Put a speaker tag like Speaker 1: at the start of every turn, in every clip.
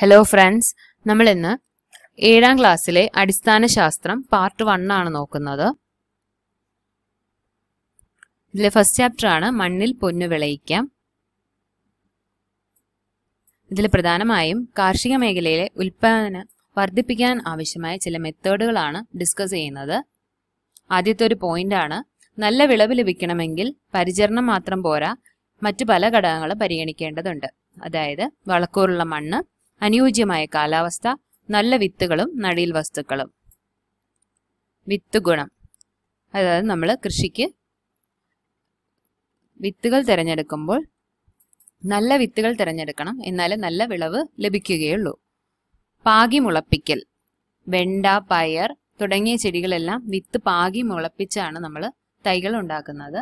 Speaker 1: Hello friends നമ്മൾ ഇന്ന് ഏഴാം ക്ലാസ്സിലെ അടിസ്ഥാന ശാസ്ത്രം പാർട്ട് വൺ ആണ് നോക്കുന്നത്. ഇതിലെ ഫസ്റ്റ് ചാപ്റ്റർ ആണ് മണ്ണിൽ പൊന്നു വിളയിക്കാം. ഇതിൽ പ്രധാനമായും കാർഷിക മേഖലയിലെ ഉൽപ്പാദനം വർദ്ധിപ്പിക്കാൻ ആവശ്യമായ ചില മെത്തേഡുകളാണ് ഡിസ്കസ് ചെയ്യുന്നത്. ആദ്യത്തെ ഒരു പോയിന്റ് ആണ് നല്ല വിളവ് ലഭിക്കണമെങ്കിൽ പരിചരണം മാത്രം പോരാ മറ്റു പല ഘടകങ്ങളും പരിഗണിക്കേണ്ടതുണ്ട്. അതായത് വളക്കൂറുള്ള മണ്ണ് അനുയോജ്യമായ കാലാവസ്ഥ നല്ല വിത്തുകളും നടീൽ വസ്തുക്കളും. വിത്ത് ഗുണം. അതായത് നമ്മൾ കൃഷിക്ക് വിത്തുകൾ തിരഞ്ഞെടുക്കുമ്പോൾ നല്ല വിത്തുകൾ തിരഞ്ഞെടുക്കണം. എന്നാലേ നല്ല വിളവ് ലഭിക്കുകയുള്ളൂ. പാകി മുളപ്പിക്കൽ വെണ്ട പയർ തുടങ്ങിയ ചെടികളെല്ലാം വിത്ത് പാകി മുളപ്പിച്ചാണ് നമ്മൾ തൈകൾ ഉണ്ടാക്കുന്നത്.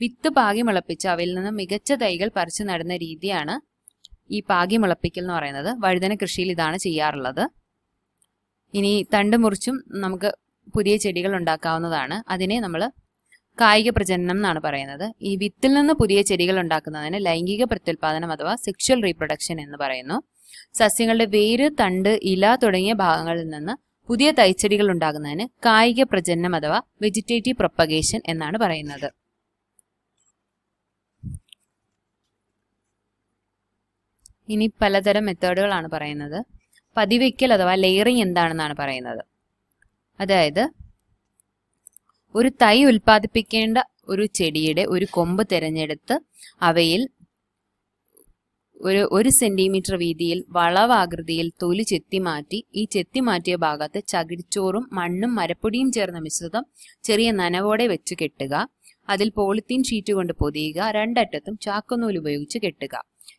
Speaker 1: വിത്ത് പാകി മുളപ്പിച്ച് അവയിൽ നിന്ന് മികച്ച തൈകൾ പറിച്ചു നടുന്ന രീതിയാണ് ഈ പാകി മുളപ്പിക്കൽ എന്ന് പറയുന്നത് വഴുതന കൃഷിയിൽ ഇതാണ് ചെയ്യാറുള്ളത്. ഇനി തണ്ട് മുറിച്ചും നമുക്ക് പുതിയ ചെടികൾ ഉണ്ടാക്കാവുന്നതാണ്. അതിനെ നമ്മൾ കായിക പ്രജനനം എന്നാണ് പറയുന്നത്. ഈ വിത്തിൽ നിന്ന് പുതിയ ചെടികൾ ഉണ്ടാക്കുന്നതിന് ലൈംഗിക പ്രത്യുൽപാദനം അഥവാ സെക്ഷൽ റീപ്രൊഡക്ഷൻ എന്ന് പറയുന്നു. സസ്യങ്ങളുടെ വേര് തണ്ട് ഇല തുടങ്ങിയ ഭാഗങ്ങളിൽ നിന്ന് പുതിയ തൈച്ചെടികൾ ഉണ്ടാകുന്നതിന് കായിക പ്രജനനം അഥവാ വെജിറ്റേറ്റീവ് പ്രൊപ്പഗേഷൻ എന്നാണ് പറയുന്നത്. ഇനി പലതരം മെത്തേഡുകളാണ് പറയുന്നത്. പതിവയ്ക്കൽ അഥവാ ലെയറിംഗ് എന്താണെന്നാണ് പറയുന്നത്. അതായത് ഒരു തൈ ഉൽപ്പാദിപ്പിക്കേണ്ട ഒരു ചെടിയുടെ ഒരു കൊമ്പ് തിരഞ്ഞെടുത്ത് അവയിൽ ഒരു ഒരു സെന്റിമീറ്റർ വീതിയിൽ വളവാകൃതിയിൽ തൊലി ചെത്തി മാറ്റി ഈ ചെത്തി മാറ്റിയ ഭാഗത്ത് ചകിരിച്ചോറും മണ്ണും മരപ്പൊടിയും ചേർന്ന മിശ്രിതം ചെറിയ നനവോടെ വെച്ച് കെട്ടുക. അതിൽ പോളിത്തീൻ ഷീറ്റ് കൊണ്ട് പൊതിയുക. രണ്ടറ്റത്തും ചാക്കുനൂൽ ഉപയോഗിച്ച് കെട്ടുക.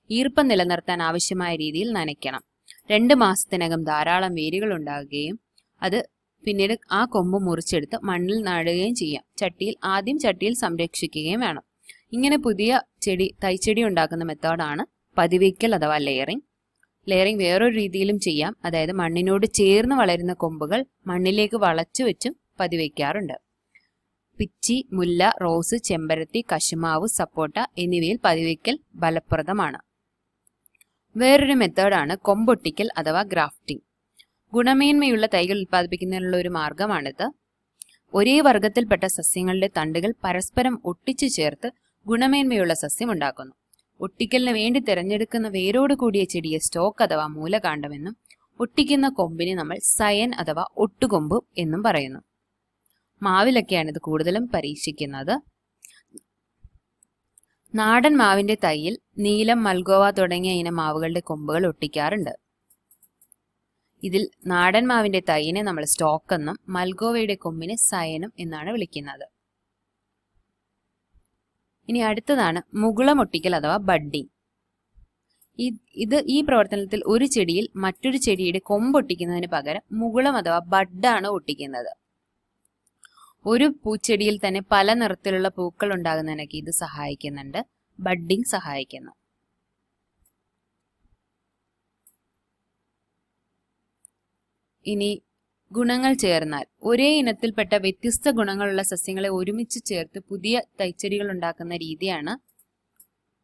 Speaker 1: ഈർപ്പം നിലനിർത്താൻ ആവശ്യമായ രീതിയിൽ നനയ്ക്കണം. രണ്ട് മാസത്തിനകം ധാരാളം വേരുകൾ ഉണ്ടാകുകയും അത് പിന്നീട് ആ കൊമ്പ് മുറിച്ചെടുത്ത് മണ്ണിൽ നടുകയും ചെയ്യാം. ചട്ടിയിൽ ആദ്യം ചട്ടിയിൽ സംരക്ഷിക്കുകയും വേണം. ഇങ്ങനെ പുതിയ ചെടി തൈച്ചെടി ഉണ്ടാക്കുന്ന മെത്തേഡാണ് പതിവയ്ക്കൽ അഥവാ ലെയറിംഗ് ലെയറിംഗ് വേറൊരു രീതിയിലും ചെയ്യാം. അതായത് മണ്ണിനോട് ചേർന്ന് വളരുന്ന കൊമ്പുകൾ മണ്ണിലേക്ക് വളച്ചു വെച്ചും പതിവയ്ക്കാറുണ്ട് പിച്ചി മുല്ല റോസ് ചെമ്പരത്തി കശുമാവ് സപ്പോട്ട എന്നിവയിൽ പതിവയ്ക്കൽ ഫലപ്രദമാണ്. വേറൊരു മെത്തേഡാണ് കൊമ്പൊട്ടിക്കൽ അഥവാ ഗ്രാഫ്റ്റിംഗ്. ഗുണമേന്മയുള്ള തൈകൾ ഉൽപ്പാദിപ്പിക്കുന്നതിനുള്ള ഒരു മാർഗമാണിത്. ഒരേ വർഗത്തിൽപ്പെട്ട സസ്യങ്ങളുടെ തണ്ടുകൾ പരസ്പരം ഒട്ടിച്ചു ചേർത്ത് ഗുണമേന്മയുള്ള സസ്യം ഉണ്ടാക്കുന്നു. ഒട്ടിക്കലിന് വേണ്ടി തിരഞ്ഞെടുക്കുന്ന വേരോട് കൂടിയ ചെടിയെ സ്റ്റോക്ക് അഥവാ മൂലകാണ്ഡമെന്നും ഒട്ടിക്കുന്ന കൊമ്പിനെ നമ്മൾ സയൻ അഥവാ ഒട്ടുകൊമ്പ് എന്നും പറയുന്നു. മാവിലൊക്കെയാണ് ഇത് കൂടുതലും പരീക്ഷിക്കുന്നത്. നാടൻ മാവിന്റെ തൈയിൽ നീലം മൽഗോവ തുടങ്ങിയ ഇനം മാവുകളുടെ കൊമ്പുകൾ ഒട്ടിക്കാറുണ്ട്. ഇതിൽ നാടൻ മാവിന്റെ തൈയിനെ നമ്മൾ സ്റ്റോക്ക് എന്നും മൽഗോവയുടെ കൊമ്പിനെ സയനും എന്നാണ് വിളിക്കുന്നത്. ഇനി അടുത്തതാണ് മുകുളം ഒട്ടിക്കൽ അഥവാ ബഡ്ഡി. ഇത് ഈ പ്രവർത്തനത്തിൽ ഒരു ചെടിയിൽ മറ്റൊരു ചെടിയുടെ കൊമ്പൊട്ടിക്കുന്നതിന് പകരം മുകുളം അഥവാ ബഡ്ഡാണ് ഒട്ടിക്കുന്നത്. ഒരു പൂച്ചെടിയിൽ തന്നെ പല നിറത്തിലുള്ള പൂക്കൾ ഉണ്ടാകുന്നതിനൊക്കെ ഇത് സഹായിക്കുന്നുണ്ട്. ബഡ്ഡിങ് സഹായിക്കുന്നു. ഇനി ഗുണങ്ങൾ ചേർന്നാൽ. ഒരേ ഇനത്തിൽപ്പെട്ട വ്യത്യസ്ത ഗുണങ്ങളുള്ള സസ്യങ്ങളെ ഒരുമിച്ച് ചേർത്ത് പുതിയ തൈച്ചെടികൾ ഉണ്ടാക്കുന്ന രീതിയാണ്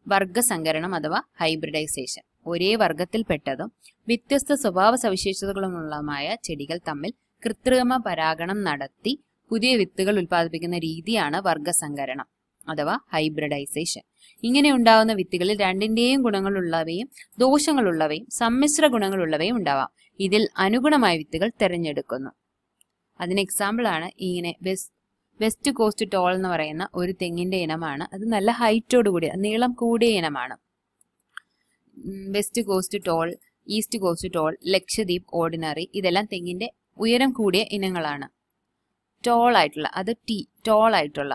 Speaker 1: വർഗസങ്കരണം അഥവാ ഹൈബ്രിഡൈസേഷൻ. ഒരേ വർഗത്തിൽപ്പെട്ടതും വ്യത്യസ്ത സ്വഭാവ സവിശേഷതകളുമുള്ളതുമായ ചെടികൾ തമ്മിൽ കൃത്രിമ പരാഗണം നടത്തി പുതിയ വിത്തുകൾ ഉൽപ്പാദിപ്പിക്കുന്ന രീതിയാണ് വർഗസങ്കരണം അഥവാ ഹൈബ്രിഡൈസേഷൻ. ഇങ്ങനെ ഉണ്ടാവുന്ന വിത്തുകളിൽ രണ്ടിന്റെയും ഗുണങ്ങളുള്ളവയും ദോഷങ്ങളുള്ളവയും സമ്മിശ്ര ഗുണങ്ങളുള്ളവയും ഉണ്ടാവാം. ഇതിൽ അനുഗുണമായ വിത്തുകൾ തിരഞ്ഞെടുക്കുന്നു. അതിന് എക്സാമ്പിൾ ആണ് ഇങ്ങനെ വെസ്റ്റ് കോസ്റ്റ് ടോൾ എന്ന് പറയുന്ന ഒരു തെങ്ങിന്റെ ഇനമാണ്. അത് നല്ല ഹൈറ്റോട് കൂടിയ നീളം കൂടിയ ഇനമാണ്. West coast tall east coast tall Lakshadweep ordinary ഇതെല്ലാം തെങ്ങിന്റെ ഉയരം കൂടിയ ഇനങ്ങളാണ്. ടോൾ ആയിട്ടുള്ള അത് ടി ടോൾ ആയിട്ടുള്ള.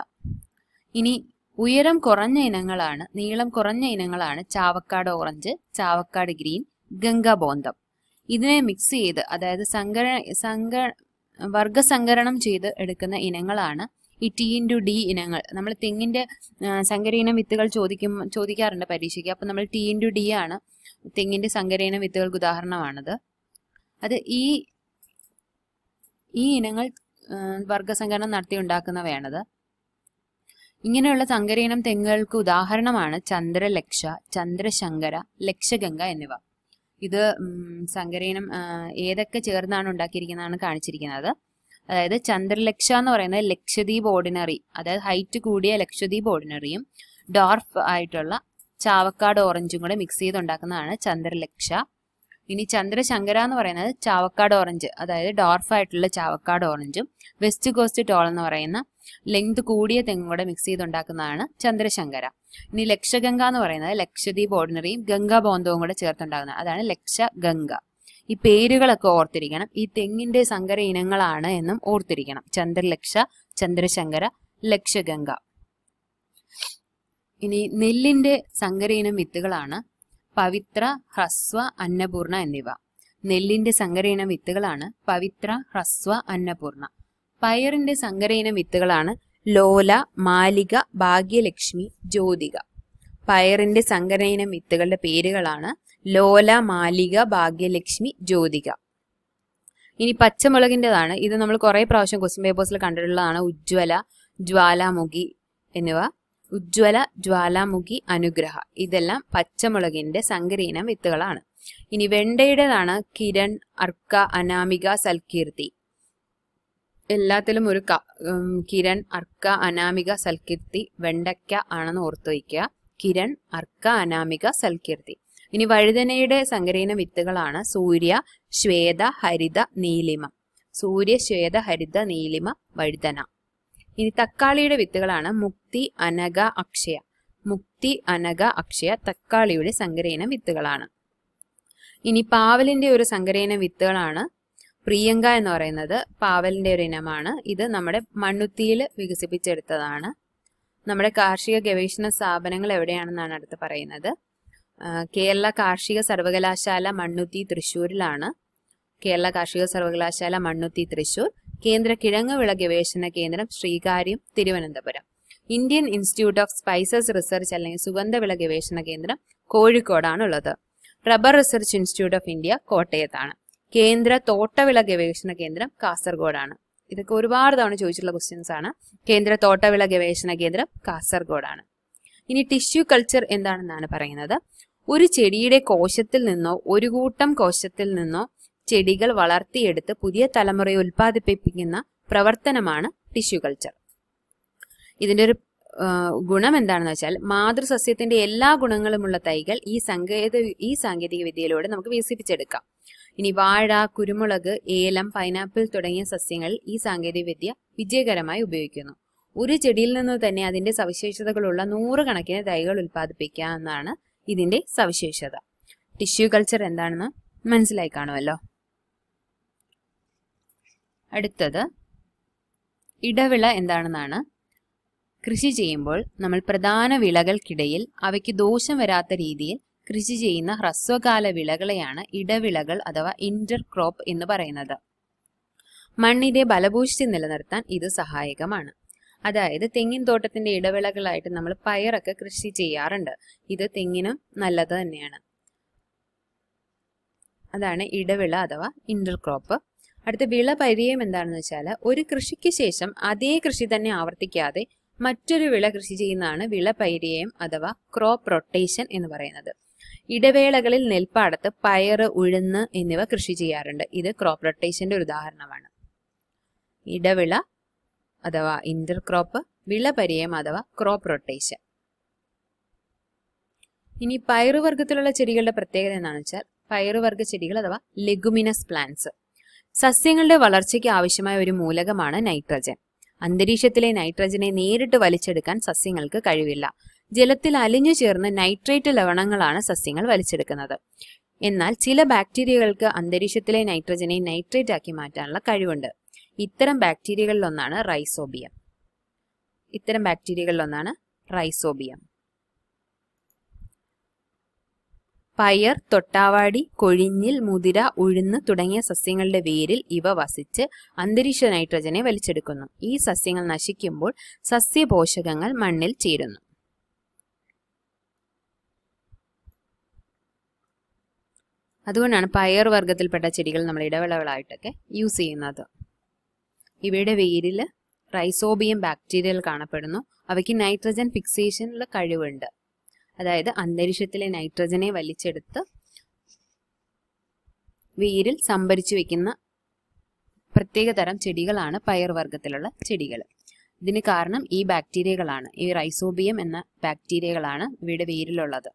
Speaker 1: ഇനി ഉയരം കുറഞ്ഞ ഇനങ്ങളാണ് നീളം കുറഞ്ഞ ഇനങ്ങളാണ് ചാവക്കാട് ഓറഞ്ച് ചാവക്കാട് ഗ്രീൻ ഗംഗാബോന്തം. ഇതിനെ മിക്സ് ചെയ്ത് അതായത് സങ്കര സങ്ക വർഗസങ്കരണം ചെയ്ത് എടുക്കുന്ന ഇനങ്ങളാണ് ഈ ടി ഇന്റു ഡി ഇനങ്ങൾ. നമ്മൾ തെങ്ങിന്റെ സങ്കരയിനം വിത്തുകൾ ചോദിക്കും ചോദിക്കാറുണ്ട് പരീക്ഷയ്ക്ക്. അപ്പം നമ്മൾ ടി ഇന്റു ഡി ആണ് തെങ്ങിന്റെ സങ്കരയിനം വിത്തുകൾക്ക് ഉദാഹരണമാണത്. അത് ഈ ഈ ഇനങ്ങൾ വർഗസങ്കരണം നടത്തി ഉണ്ടാക്കുന്നവയാണത് ഇങ്ങനെയുള്ള സങ്കരീനം തെങ്ങുകൾക്ക് ഉദാഹരണമാണ് ചന്ദ്രലക്ഷ ചന്ദ്രശങ്കര ലക്ഷഗംഗ എന്നിവ. ഇത് സങ്കരീനം ഏതൊക്കെ ചേർന്നാണ് ഉണ്ടാക്കിയിരിക്കുന്നതാണ് കാണിച്ചിരിക്കുന്നത്. അതായത് ചന്ദ്രലക്ഷ എന്ന് പറയുന്നത് ലക്ഷദ്വീപ് ഓർഡിനറി അതായത് ഹൈറ്റ് കൂടിയ ലക്ഷദ്വീപ് ഓർഡിനറിയും ഡോർഫ് ആയിട്ടുള്ള ചാവക്കാട് ഓറഞ്ചും കൂടെ മിക്സ് ചെയ്ത് ഉണ്ടാക്കുന്നതാണ് ചന്ദ്രലക്ഷ. ഇനി ചന്ദ്രശങ്കര എന്ന് പറയുന്നത് ചാവക്കാട് ഓറഞ്ച് അതായത് ഡോർഫ് ആയിട്ടുള്ള ചാവക്കാട് ഓറഞ്ചും വെസ്റ്റ് കോസ്റ്റ് ടോൾ എന്ന് പറയുന്ന ലെങ്ത് കൂടിയ തെങ്ങും കൂടെ മിക്സ് ചെയ്തുണ്ടാക്കുന്നതാണ് ചന്ദ്രശങ്കര. ഇനി ലക്ഷഗംഗ എന്ന് പറയുന്നത് ലക്ഷദ്വീപ് ഓർഡിനറിയും ഗംഗാ ബോന്തവും കൂടെ ചേർത്തുണ്ടാകുന്നത് അതാണ് ലക്ഷഗംഗ. ഈ പേരുകളൊക്കെ ഓർത്തിരിക്കണം. ഈ തെങ്ങിന്റെ സങ്കര ഇനങ്ങളാണ് എന്നും ഓർത്തിരിക്കണം. ചന്ദ്രലക്ഷ ചന്ദ്രശങ്കര ലക്ഷഗംഗ. ഇനി നെല്ലിന്റെ സങ്കര ഇനം വിത്തുകളാണ് പവിത്ര ഹ്രസ്വ അന്നപൂർണ എന്നിവ. നെല്ലിന്റെ സങ്കര ഇനം വിത്തുകളാണ് പവിത്ര ഹ്രസ്വ അന്നപൂർണ. പയറിന്റെ സങ്കര ഇനം വിത്തുകളാണ് ലോല മാലിക ഭാഗ്യലക്ഷ്മി ജ്യോതിക. പയറിന്റെ സങ്കര ഇനം വിത്തുകളുടെ പേരുകളാണ് ലോല മാലിക ഭാഗ്യലക്ഷ്മി ജ്യോതിക. ഇനി പച്ചമുളകിന്റെതാണ് ഇത് നമ്മൾ കുറേ പ്രാവശ്യം ക്വസ്റ്റ്യൻ പേപ്പേഴ്സിൽ കണ്ടിട്ടുള്ളതാണ്. ഉജ്ജ്വല ജ്വാലാമുഖി എന്നിവ. ഉജ്ജ്വല ജ്വാലാമുഖി അനുഗ്രഹ. ഇതെല്ലാം പച്ചമുളകിന്റെ സങ്കരീനം വിത്തുകളാണ്. ഇനി വെണ്ടയുടേതാണ് കിരൺ അർക്ക അനാമിക സൽകീർത്തി. എല്ലാത്തിലും ഒരു കിരൺ അർക്ക അനാമിക സൽകീർത്തി വെണ്ടയ്ക്ക ആണെന്ന് ഓർത്തു വയ്ക്കുക കിരൺ അർക്ക അനാമിക സൽകീർത്തി. ഇനി വഴുതനയുടെ സങ്കരീന വിത്തുകളാണ് സൂര്യ ശ്വേത ഹരിത നീലിമ. സൂര്യ ശ്വേത ഹരിത നീലിമ വഴുതന. ഇനി തക്കാളിയുടെ വിത്തുകളാണ്. മുക്തി അനക അക്ഷയ. മുക്തി അനക അക്ഷയ തക്കാളിയുടെ സങ്കരയിന വിത്തുകളാണ്. ഇനി പാവലിന്റെ ഒരു സങ്കരയിന വിത്തുകളാണ്. പ്രിയങ്ക എന്ന് പറയുന്നത് പാവലിന്റെ ഒരു ഇനമാണ്. ഇത് നമ്മുടെ മണ്ണുത്തിയിൽ വികസിപ്പിച്ചെടുത്തതാണ്. നമ്മുടെ കാർഷിക ഗവേഷണ സ്ഥാപനങ്ങൾ എവിടെയാണെന്നാണ് അടുത്ത് പറയുന്നത്. കേരള കാർഷിക സർവകലാശാല മണ്ണുത്തി തൃശ്ശൂരിലാണ്. കേരള കാർഷിക സർവകലാശാല മണ്ണുത്തി തൃശ്ശൂർ. കേന്ദ്ര കിഴങ്ങുവിള ഗവേഷണ കേന്ദ്രം Sreekaryam Thiruvananthapuram. Indian institute of spices research അല്ലെങ്കിൽ സുഗന്ധവിള ഗവേഷണ കേന്ദ്രം കോഴിക്കോടാണ് ഉള്ളത് rubber research institute of India കോട്ടയത്താണ്. കേന്ദ്ര തോട്ടവിള ഗവേഷണ കേന്ദ്രം കാസർഗോഡാണ്. ഇതൊക്കെ ഒരുപാട് തവണ ചോദിച്ചിട്ടുള്ള ക്വസ്റ്റ്യൻസ് ആണ്. കേന്ദ്ര തോട്ടവിള ഗവേഷണ കേന്ദ്രം കാസർഗോഡാണ്. ഇനി ടിഷ്യൂ കൾച്ചർ എന്താണെന്നാണ് പറയുന്നത്? ഒരു ചെടിയുടെ കോശത്തിൽ നിന്നോ ഒരു കൂട്ടം കോശത്തിൽ നിന്നോ ചെടികൾ വളർത്തിയെടുത്ത് പുതിയ തലമുറയെ ഉൽപ്പാദിപ്പിക്കുന്ന പ്രവർത്തനമാണ് ടിഷ്യൂ കൾച്ചർ ഇതിന്റെ ഒരു ഗുണം എന്താണെന്ന് വെച്ചാൽ മാതൃസസ്യത്തിന്റെ എല്ലാ ഗുണങ്ങളുമുള്ള തൈകൾ ഈ സങ്കേത ഈ സാങ്കേതിക വിദ്യയിലൂടെ നമുക്ക് വികസിപ്പിച്ചെടുക്കാം. ഇനി വാഴ കുരുമുളക് ഏലം പൈനാപ്പിൾ തുടങ്ങിയ സസ്യങ്ങൾ ഈ സാങ്കേതിക വിദ്യ വിജയകരമായി ഉപയോഗിക്കുന്നു. ഒരു ചെടിയിൽ നിന്ന് തന്നെ അതിന്റെ സവിശേഷതകളുള്ള നൂറുകണക്കിന് തൈകൾ ഉൽപ്പാദിപ്പിക്കാം എന്നാണ് ഇതിന്റെ സവിശേഷത. ടിഷ്യൂ കൾച്ചർ എന്താണെന്ന് മനസ്സിലായി കാണുമല്ലോ? അടുത്തത് ഇടവിള എന്താണെന്നാണ്. കൃഷി ചെയ്യുമ്പോൾ നമ്മൾ പ്രധാന വിളകൾക്കിടയിൽ അവയ്ക്ക് ദോഷം വരാത്ത രീതിയിൽ കൃഷി ചെയ്യുന്ന ഹ്രസ്വകാല വിളകളെയാണ് ഇടവിളകൾ അഥവാ ഇന്റർ ക്രോപ്പ് എന്ന് പറയുന്നത്. മണ്ണിന്റെ ബലഭൂഷ്ടി നിലനിർത്താൻ ഇത് സഹായകമാണ്. അതായത് തെങ്ങിൻ തോട്ടത്തിന്റെ ഇടവിളകളായിട്ട് നമ്മൾ പയറൊക്കെ കൃഷി ചെയ്യാറുണ്ട്. ഇത് തെങ്ങിനും നല്ലത് തന്നെയാണ്. അതാണ് ഇടവിള അഥവാ ഇന്റർ ക്രോപ്പ് അടുത്ത വിള പരിചയം എന്താണെന്ന് വെച്ചാൽ ഒരു കൃഷിക്ക് ശേഷം അതേ കൃഷി തന്നെ ആവർത്തിക്കാതെ മറ്റൊരു വിള കൃഷി ചെയ്യുന്നതാണ് വിള പരിചയം അഥവാ ക്രോപ്പ് റൊട്ടേഷൻ എന്ന് പറയുന്നത്. ഇടവേളകളിൽ നെൽപ്പാടത്ത് പയറ് ഉഴുന്ന് എന്നിവ കൃഷി ചെയ്യാറുണ്ട്. ഇത് ക്രോപ്പ് റൊട്ടേഷന്റെ ഒരു ഉദാഹരണമാണ്. ഇടവിള അഥവാ ഇന്റർ ക്രോപ്പ് വിള പരിചയം അഥവാ ക്രോപ്പ് റൊട്ടേഷൻ ഇനി പയറുവർഗത്തിലുള്ള ചെടികളുടെ പ്രത്യേകത എന്താണെന്ന് വെച്ചാൽ പയറുവർഗ ചെടികൾ അഥവാ ലെഗുമിനസ് പ്ലാന്റ്സ് സസ്യങ്ങളുടെ വളർച്ചയ്ക്ക് ആവശ്യമായ ഒരു മൂലകമാണ് നൈട്രജൻ. അന്തരീക്ഷത്തിലെ നൈട്രജനെ നേരിട്ട് വലിച്ചെടുക്കാൻ സസ്യങ്ങൾക്ക് കഴിവില്ല. ജലത്തിൽ അലിഞ്ഞു ചേർന്ന് നൈട്രേറ്റ് ലവണങ്ങളാണ് സസ്യങ്ങൾ വലിച്ചെടുക്കുന്നത്. എന്നാൽ ചില ബാക്ടീരിയകൾക്ക് അന്തരീക്ഷത്തിലെ നൈട്രജനെ നൈട്രേറ്റ് ആക്കി മാറ്റാനുള്ള കഴിവുണ്ട്. ഇത്തരം ബാക്ടീരിയകളിലൊന്നാണ് റൈസോബിയം. ഇത്തരം ബാക്ടീരിയകളിലൊന്നാണ് റൈസോബിയം. പയർ തൊട്ടാവാടി കൊഴിഞ്ഞിൽ മുതിര ഉഴുന്ന് തുടങ്ങിയ സസ്യങ്ങളുടെ വേരിൽ ഇവ വസിച്ച് അന്തരീക്ഷ നൈട്രജനെ വലിച്ചെടുക്കുന്നു. ഈ സസ്യങ്ങൾ നശിക്കുമ്പോൾ സസ്യപോഷകങ്ങൾ മണ്ണിൽ ചേരുന്നു. അതുകൊണ്ടാണ് പയർ വർഗത്തിൽപ്പെട്ട ചെടികൾ നമ്മൾ ഇടവിളകളായിട്ടൊക്കെ യൂസ് ചെയ്യുന്നത്. ഇവയുടെ വേരിൽ റൈസോബിയം ബാക്ടീരിയകൾ കാണപ്പെടുന്നു. അവയ്ക്ക് നൈട്രജൻ ഫിക്സേഷനുള്ള കഴിവുണ്ട്. അതായത് അന്തരീക്ഷത്തിലെ നൈട്രജനെ വലിച്ചെടുത്ത് വേരിൽ സംഭരിച്ചു വെക്കുന്ന പ്രത്യേക തരം ചെടികളാണ് പയർവർഗത്തിലുള്ള ചെടികൾ ഇതിന് കാരണം ഈ ബാക്ടീരിയകളാണ്. ഈ റൈസോബിയം എന്ന ബാക്ടീരിയകളാണ് ഇവയുടെ വേരിലുള്ളത്.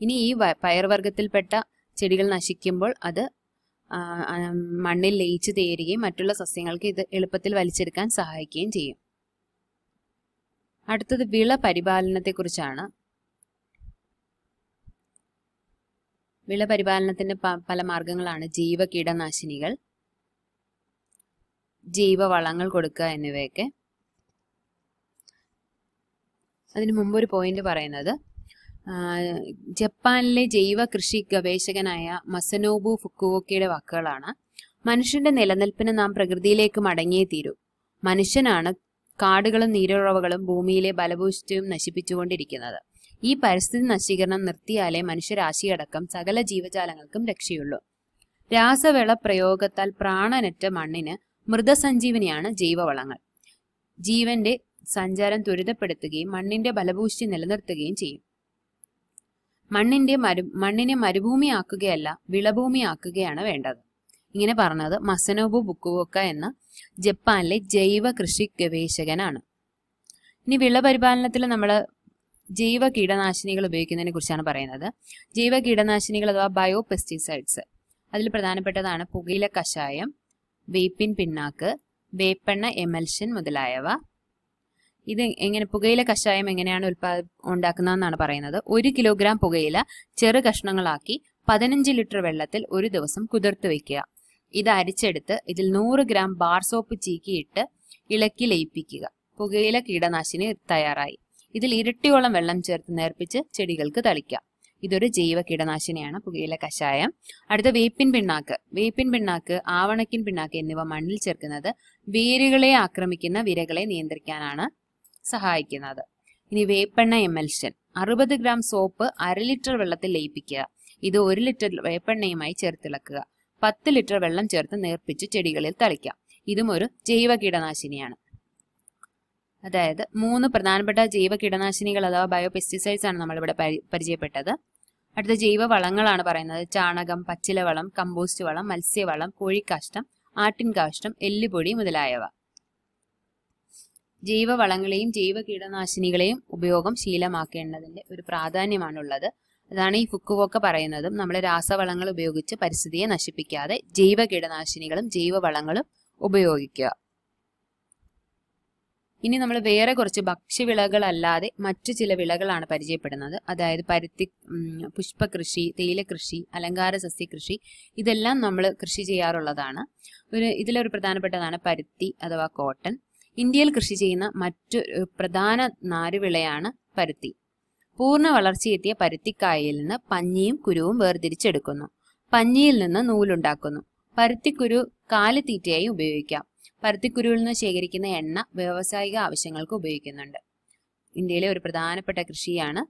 Speaker 1: ഇനി ഈ പയർവർഗത്തിൽപ്പെട്ട ചെടികൾ നശിക്കുമ്പോൾ അത് മണ്ണിൽ ലയിച്ചു തേരുകയും മറ്റുള്ള സസ്യങ്ങൾക്ക് ഇത് എളുപ്പത്തിൽ വലിച്ചെടുക്കാൻ സഹായിക്കുകയും ചെയ്യും. അടുത്തത് വിള പരിപാലനത്തെക്കുറിച്ചാണ് വിള പരിപാലനത്തിന്റെ പല മാർഗങ്ങളാണ്. ജൈവ കീടനാശിനികൾ ജൈവ വളങ്ങൾ കൊടുക്കുക എന്നിവയൊക്കെ. അതിനു മുമ്പ് ഒരു പോയിന്റ് പറയുന്നത് ജപ്പാനിലെ ജൈവ കൃഷി ഗവേഷകനായ മസനോബു ഫുക്കുവോക്കയുടെ വാക്കുകളാണ്. മനുഷ്യന്റെ നിലനിൽപ്പിന് നാം പ്രകൃതിയിലേക്ക് മടങ്ങിയേ തീരൂ. മനുഷ്യനാണ് കാടുകളും നീരുറവകളും ഭൂമിയിലെ ബലഭൂഷ്ടിയും നശിപ്പിച്ചുകൊണ്ടിരിക്കുന്നത്. ഈ പരിസ്ഥിതി നശീകരണം നിർത്തിയാലേ മനുഷ്യരാശിയടക്കം സകല ജീവജാലങ്ങൾക്കും രക്ഷയുള്ളൂ. രാസവിള പ്രയോഗത്താൽ പ്രാണനറ്റ മണ്ണിന് മൃതസഞ്ജീവനിയാണ് ജൈവവളങ്ങൾ. ജീവന്റെ സഞ്ചാരം ത്വരിതപ്പെടുത്തുകയും മണ്ണിന്റെ ബലഭൂഷ്ടി നിലനിർത്തുകയും ചെയ്യും. മണ്ണിന്റെ മരു മണ്ണിനെ മരുഭൂമിയാക്കുകയല്ല വിളഭൂമിയാക്കുകയാണ് വേണ്ടത്. ഇങ്ങനെ പറഞ്ഞത് മസനോബു ബുക്കുവോക്ക എന്ന ജപ്പാനിലെ ജൈവ കൃഷി ഗവേഷകനാണ്. ഇനി വിളപരിപാലനത്തിൽ നമ്മൾ ജൈവ കീടനാശിനികൾ ഉപയോഗിക്കുന്നതിനെ കുറിച്ചാണ് പറയുന്നത്. ജൈവ കീടനാശിനികൾ അഥവാ ബയോ പെസ്റ്റിസൈഡ്സ് അതിൽ പ്രധാനപ്പെട്ടതാണ് പുകയില കഷായം വേപ്പിൻ പിണ്ണാക്ക് വേപ്പെണ്ണ എമൽഷൻ മുതലായവ. ഇത് എങ്ങനെ പുകയില കഷായം എങ്ങനെയാണ് ഉൽപാ ഉണ്ടാക്കുന്നതെന്നാണ് പറയുന്നത്. ഒരു കിലോഗ്രാം പുകയില ചെറു കഷ്ണങ്ങളാക്കി പതിനഞ്ച് ലിറ്റർ വെള്ളത്തിൽ ഒരു ദിവസം കുതിർത്ത് വെക്കുക. ഇത് അരിച്ചെടുത്ത് ഇതിൽ നൂറ് ഗ്രാം ബാർ സോപ്പ് ചീക്കിയിട്ട് ഇളക്കി ലയിപ്പിക്കുക. പുകയില കീടനാശിനി തയ്യാറായി. ഇതിൽ ഇരട്ടിയോളം വെള്ളം ചേർത്ത് നേർപ്പിച്ച് ചെടികൾക്ക് തളിക്കാം. ഇതൊരു ജൈവ കീടനാശിനിയാണ് പുകയില കഷായം. അടുത്ത വേപ്പിൻ പിണ്ണാക്ക്. വേപ്പിൻ പിണ്ണാക്ക് ആവണക്കിൻ പിണ്ണാക്ക് എന്നിവ മണ്ണിൽ ചേർക്കുന്നത് വേരുകളെ ആക്രമിക്കുന്ന വിരകളെ നിയന്ത്രിക്കാനാണ് സഹായിക്കുന്നത്. ഇനി വേപ്പെണ്ണ എമൽഷൻ അറുപത് ഗ്രാം സോപ്പ് അര ലിറ്റർ വെള്ളത്തിൽ ലയിപ്പിക്കുക. ഇത് ഒരു ലിറ്റർ വേപ്പെണ്ണയുമായി ചേർത്തിളക്കുക. പത്ത് ലിറ്റർ വെള്ളം ചേർത്ത് നേർപ്പിച്ച് ചെടികളിൽ തളിക്കാം. ഇതും ഒരു ജൈവ കീടനാശിനിയാണ്. അതായത് മൂന്ന് പ്രധാനപ്പെട്ട ജൈവ കീടനാശിനികൾ അഥവാ ബയോ പെസ്റ്റിസൈഡ്സ് ആണ് നമ്മളിവിടെ പരി- പരിചയപ്പെട്ടത്. അടുത്ത ജൈവ വളങ്ങളാണ് പറയുന്നത്. ചാണകം പച്ചിലവളം കമ്പോസ്റ്റ് വളം മത്സ്യവളം കോഴിക്കാഷ്ടം ആട്ടിൻ കാഷ്ടം എല്ലുപൊടി മുതലായവ. ജൈവ വളങ്ങളെയും ജൈവ കീടനാശിനികളെയും ഉപയോഗം ശീലമാക്കേണ്ടതിന്റെ ഒരു പ്രാധാന്യമാണുള്ളത്. അതാണ് ഈ ഫുക്കുവൊക്കെ പറയുന്നതും. നമ്മൾ രാസവളങ്ങൾ ഉപയോഗിച്ച് പരിസ്ഥിതിയെ നശിപ്പിക്കാതെ ജൈവ കീടനാശിനികളും ജൈവവളങ്ങളും ഉപയോഗിക്കുക. ഇനി നമ്മൾ വേറെ കുറച്ച് ഭക്ഷ്യവിളകളല്ലാതെ മറ്റു ചില വിളകളാണ് പരിചയപ്പെടുന്നത്. അതായത് പരുത്തി പുഷ്പകൃഷി തേയിലകൃഷി അലങ്കാര സസ്യകൃഷി ഇതെല്ലാം നമ്മൾ കൃഷി ചെയ്യാറുള്ളതാണ്. ഒരു ഇതിലൊരു പ്രധാനപ്പെട്ടതാണ് പരുത്തി അഥവാ കോട്ടൺ. ഇന്ത്യയിൽ കൃഷി ചെയ്യുന്ന മറ്റു പ്രധാന നാരുവിളയാണ് പരുത്തി. പൂർണ വളർച്ചയെത്തിയ പരുത്തിക്കായയിൽ നിന്ന് പഞ്ഞിയും കുരുവും വേർതിരിച്ചെടുക്കുന്നു. പഞ്ഞിയിൽ നിന്ന് നൂലുണ്ടാക്കുന്നു. പരുത്തിക്കുരു കാലിത്തീറ്റയായി ഉപയോഗിക്കാം. പരുത്തിക്കുരുവിൽ നിന്ന് ശേഖരിക്കുന്ന എണ്ണ വ്യാവസായിക ആവശ്യങ്ങൾക്ക് ഉപയോഗിക്കുന്നുണ്ട്. ഇന്ത്യയിലെ ഒരു പ്രധാനപ്പെട്ട കൃഷിയാണ്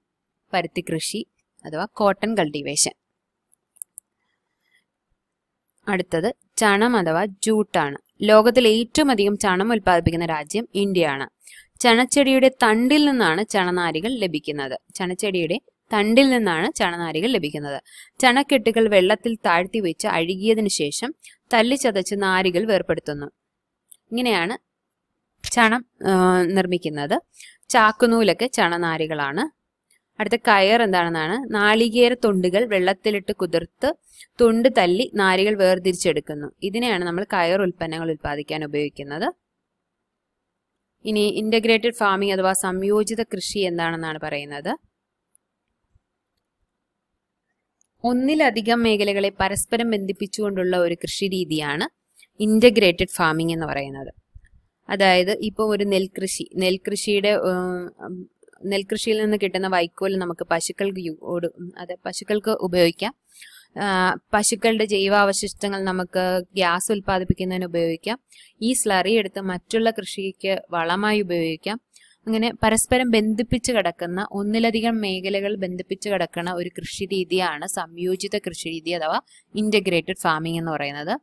Speaker 1: പരുത്തി കൃഷി അഥവാ കോട്ടൺ കൾട്ടിവേഷൻ. അടുത്തത് ചണം അഥവാ ജൂട്ടാണ്. ലോകത്തിൽ ഏറ്റവും അധികം ചണം ഉൽപ്പാദിപ്പിക്കുന്ന രാജ്യം ഇന്ത്യയാണ്. ചണച്ചെടിയുടെ തണ്ടിൽ നിന്നാണ് ചണനാരികൾ ലഭിക്കുന്നത്. ചണച്ചെടിയുടെ തണ്ടിൽ നിന്നാണ് ചണനാരികൾ ലഭിക്കുന്നത്. ചണക്കെട്ടുകൾ വെള്ളത്തിൽ താഴ്ത്തി വെച്ച് അഴുകിയതിനു ശേഷം തല്ലിച്ചതച്ച് നാരികൾ വേർപെടുത്തുന്നു ഇങ്ങനെയാണ് ചണം നിർമ്മിക്കുന്നത്. ചാക്കുനൂലൊക്കെ ചണനാരികളാണ്. അടുത്ത കയർ എന്താണെന്നാണ്? നാളികേര തൊണ്ടുകൾ വെള്ളത്തിലിട്ട് കുതിർത്ത് തൊണ്ട് തല്ലി നാരികൾ വേർതിരിച്ചെടുക്കുന്നു. ഇതിനെയാണ് നമ്മൾ കയർ ഉൽപ്പന്നങ്ങൾ ഉൽപ്പാദിക്കാൻ ഉപയോഗിക്കുന്നത്. ഇനി ഇന്റഗ്രേറ്റഡ് ഫാമിംഗ് അഥവാ സംയോജിത കൃഷി എന്താണെന്നാണ് പറയുന്നത്? ഒന്നിലധികം മേഖലകളെ പരസ്പരം ബന്ധിപ്പിച്ചുകൊണ്ടുള്ള ഒരു കൃഷി രീതിയാണ് ഇന്റഗ്രേറ്റഡ് ഫാമിംഗ് എന്ന് പറയുന്നത്. അതായത് ഇപ്പോൾ ഒരു നെൽകൃഷി നെൽകൃഷിയുടെ നെൽകൃഷിയിൽ നിന്ന് കിട്ടുന്ന വൈക്കോൽ നമുക്ക് പശുക്കൾക്ക് അതെ പശുക്കൾക്ക് ഉപയോഗിക്കാം. പശുക്കളുടെ ജൈവാവശിഷ്ടങ്ങൾ നമുക്ക് ഗ്യാസ് ഉൽപ്പാദിപ്പിക്കുന്നതിന് ഉപയോഗിക്കാം. ഈ സ്ലറി എടുത്ത് മറ്റുള്ള കൃഷിക്ക് വളമായി ഉപയോഗിക്കാം. അങ്ങനെ പരസ്പരം ബന്ധിപ്പിച്ച് കിടക്കുന്ന ഒന്നിലധികം മേഖലകൾ ബന്ധിപ്പിച്ച് കിടക്കുന്ന ഒരു കൃഷി രീതിയാണ് സംയോജിത കൃഷി രീതി അഥവാ ഇന്റഗ്രേറ്റഡ് ഫാമിംഗ് എന്ന് പറയുന്നത്.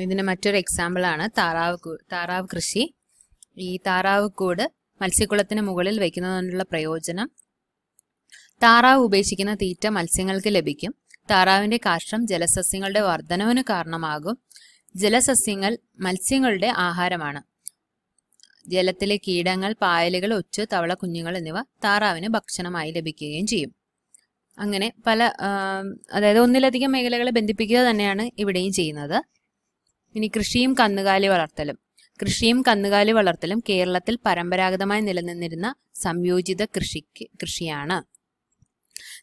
Speaker 1: ഇതിന് മറ്റൊരു എക്സാമ്പിൾ ആണ് താറാവ് താറാവ് കൃഷി. ഈ താറാവ് കൂട് മത്സ്യക്കുളത്തിന് മുകളിൽ വയ്ക്കുന്നതിനുള്ള പ്രയോജനം താറാവ് ഉപേക്ഷിക്കുന്ന തീറ്റ മത്സ്യങ്ങൾക്ക് ലഭിക്കും. താറാവിന്റെ കാഷ്ടം ജലസസ്യങ്ങളുടെ വർധനവിന് കാരണമാകും. ജലസസ്യങ്ങൾ മത്സ്യങ്ങളുടെ ആഹാരമാണ്. ജലത്തിലെ കീടങ്ങൾ പായലുകൾ ഒച്ച് തവള കുഞ്ഞുങ്ങൾ എന്നിവ താറാവിന് ഭക്ഷണമായി ലഭിക്കുകയും ചെയ്യും. അങ്ങനെ പല അതായത് ഒന്നിലധികം മേഖലകളെ ബന്ധിപ്പിക്കുക തന്നെയാണ് ഇവിടെയും ചെയ്യുന്നത്. ഇനി കൃഷിയും കന്നുകാലി വളർത്തലും. കൃഷിയും കന്നുകാലി വളർത്തലും കേരളത്തിൽ പരമ്പരാഗതമായി നിലനിന്നിരുന്ന സംയോജിത കൃഷിക്ക് കൃഷിയാണ്.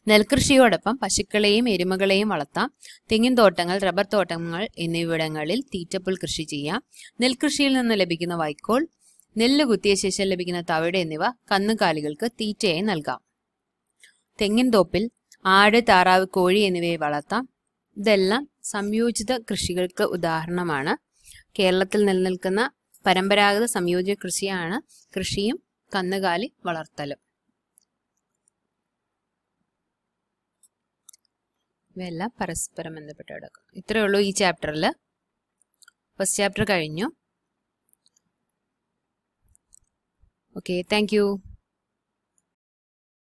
Speaker 1: നെൽകൃഷിയോടൊപ്പം പശുക്കളെയും എരുമകളെയും വളർത്താം. തെങ്ങിൻ തോട്ടങ്ങൾ റബ്ബർ തോട്ടങ്ങൾ എന്നിവിടങ്ങളിൽ തീറ്റപ്പുൽ കൃഷി ചെയ്യാം. നെൽകൃഷിയിൽ നിന്ന് ലഭിക്കുന്ന വൈക്കോൾ നെല്ല് കുത്തിയ ശേഷം ലഭിക്കുന്ന തവിട് എന്നിവ കന്നുകാലികൾക്ക് തീറ്റയായി നൽകാം. തെങ്ങിൻ തോപ്പിൽ ആട് താറാവ് കോഴി എന്നിവയെ വളർത്താം. ഇതെല്ലാം സംയോജിത കൃഷികൾക്ക് ഉദാഹരണമാണ്. കേരളത്തിൽ നിലനിൽക്കുന്ന പരമ്പരാഗത സംയോജിത കൃഷിയാണ് കൃഷിയും കന്നുകാലി വളർത്തലും. ഇവയെല്ലാം പരസ്പരം ബന്ധപ്പെട്ട് കിടക്കും. ഇത്രയേ ഉള്ളൂ ഈ ചാപ്റ്ററിൽ ഫസ്റ്റ് ചാപ്റ്റർ കഴിഞ്ഞു. Okay thank